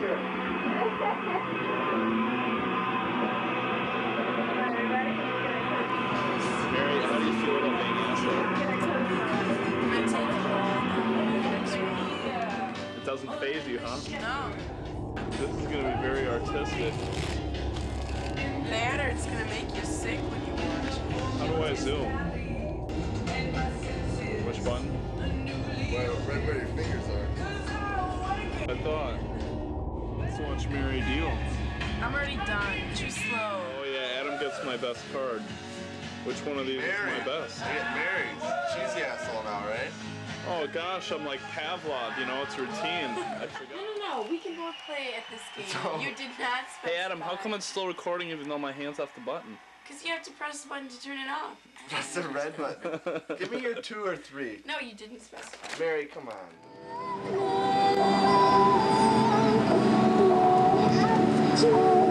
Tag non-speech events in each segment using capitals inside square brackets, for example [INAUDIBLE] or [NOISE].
Mary, how do you feel about being an? It doesn't faze you, huh? No. This is going to be very artistic. That or it's going to make you sick when you watch. How do I zoom? Which button? Well, right where your fingers are. I thought. So much Mary deal. I'm already done. Too slow. Oh yeah, Adam gets my best card. Which one of these Mary. is my best? Yeah, Mary's. She's the asshole now, right? Oh gosh, I'm like Pavlov, you know, it's routine. [LAUGHS] I No, forgot. no, no. We can both play at this game. So- You did not specify. Hey Adam, how come it's still recording even though my hand's off the button? Because you have to press the button to turn it off. Press the red button. [LAUGHS] Give me your two or three. No, you didn't specify. Mary, come on. This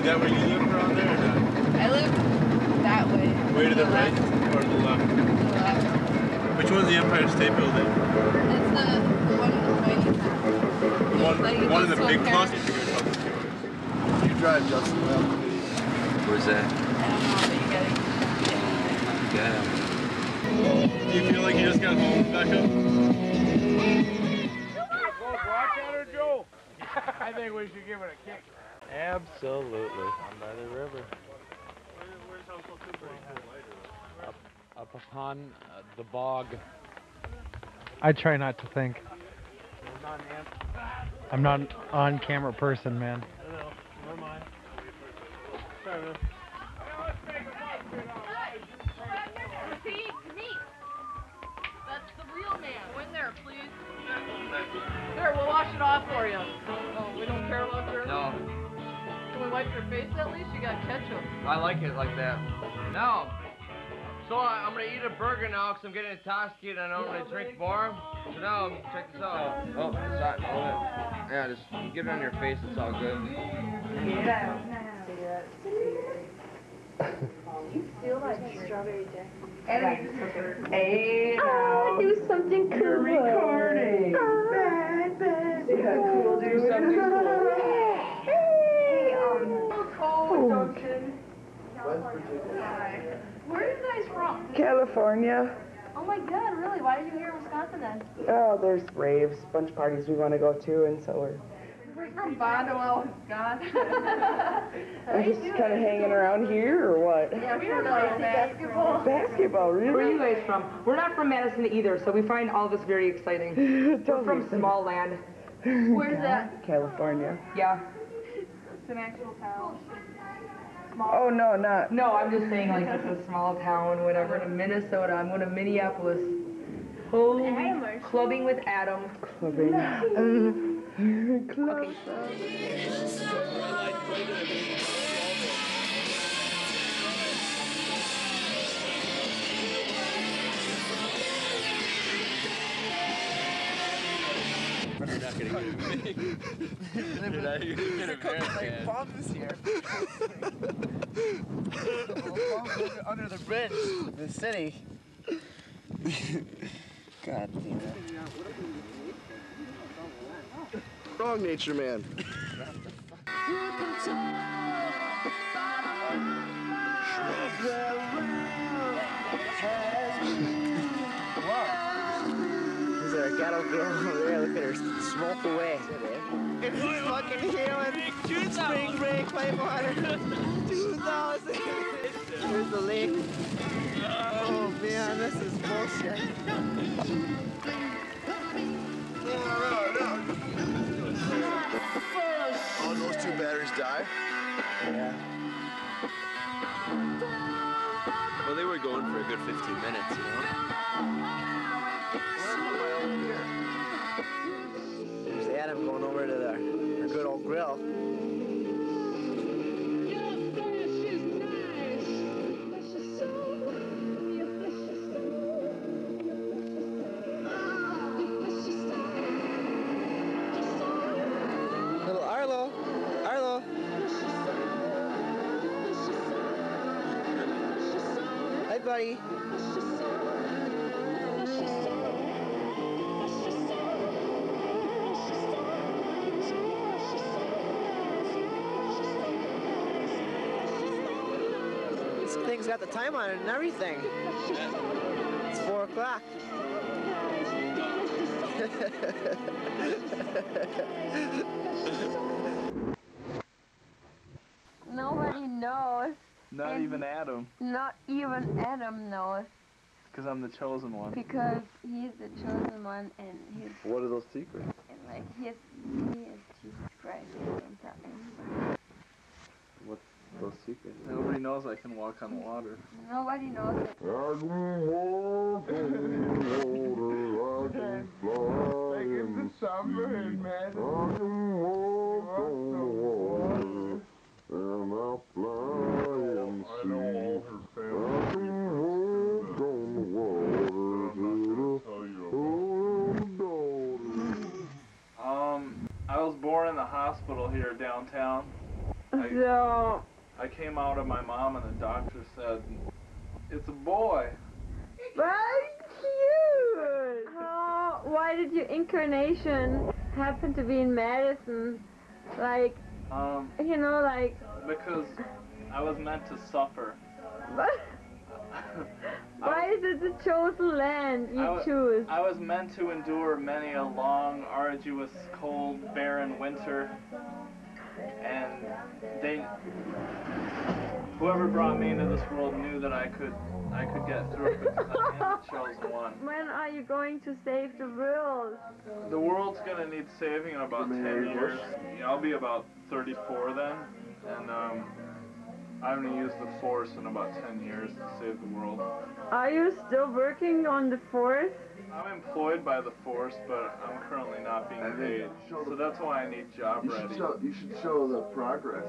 is that where you live around there or not? I live that way. Way to the right left. or to the left? The left. Which one's the Empire State Building? It's the, the one in the tiny town. One, Like one in the to big Paris. closet. You drive Justin well. Where's that? I don't know, but you gotta Yeah. Do you feel like you just got home, Becca? Watch out Joe? [LAUGHS] I think we should give it a kick. Absolutely. I'm by the river. Up, up upon uh, the bog. I try not to think. I'm not an on camera person, man. That's the real man. Go in there, please. There, we'll wash it off for you. Oh, we don't care about your. No, Can we wipe your face at least? You got ketchup. I like it like that. No. So I, I'm gonna eat a burger now because I'm getting intoxicated and I'm gonna drink more. So now, check this out. Oh, it's hot. Hold it. Yeah, just get it on your face. It's all good. Yeah. you feel like strawberry jack? And Oh, do something cool. recording. Bad, bad. Yeah, cool, do something cool. [LAUGHS] Hey, um, oh, Junction. Where are you guys from? California. Oh my god, really? Why did you hear Wisconsin then? Oh, there's raves, bunch of parties we want to go to, and so we're, We're from Bondwell, Wisconsin. [LAUGHS] we're just kind of hanging around here, or what? yeah, we were playing basketball. Basketball, really? Where are you guys from? We're not from Madison either, so we find all this very exciting. [LAUGHS] We're from small land. Where's that? California. Yeah. It's an actual town. Oh, no, not. No, I'm just saying like it's a small town, whatever. In Minnesota, I'm going to Minneapolis. Holy clubbing with Adam. Clubbing. [LAUGHS] [LAUGHS] You're not gonna get a very bad. bums here. under the bridge, the city. God damn it. Wrong nature man. There a ghetto girl over there? Look at her smoke away. It's fucking healing. Spring break, Whitewater. 2000. [LAUGHS] Here's the lake. Oh man, this is bullshit. Oh, those two batteries die? Yeah. Well, they were going for a good 15 minutes, you know. There's Adam going over to the, good old grill. Buddy. Thing's got the time on it and everything. It's four o'clock. [LAUGHS] Nobody knows. Not And- even Adam, Not even Adam knows because I'm the chosen one. because he's the chosen one and he's What are those secrets? and like he's he is Jesus Christ. He don't tell anybody. What's those secrets? Nobody knows I can walk on water. Nobody knows it. Like it's a summer in the sea. I can walk on water. Um, I was born in the hospital here downtown. [LAUGHS] I, So I came out of my mom and the doctor said, it's a boy. very cute. How? Why did your incarnation happen to be in Madison? Like Um, you know, like because I was meant to suffer. what? [LAUGHS] Why is it the chosen land you I choose? I was meant to endure many a long, arduous, cold, barren winter. And they whoever brought me into this world knew that I could I could get through it because I am the chosen one. When are you going to save the world? The world's gonna need saving in about ten years. Yeah, I'll be about thirty four then. And um I'm gonna use the force in about ten years to save the world. Are you still working on the force? I'm employed by the force, but I'm currently not being paid. So that's why I need job ready. you should show the progress.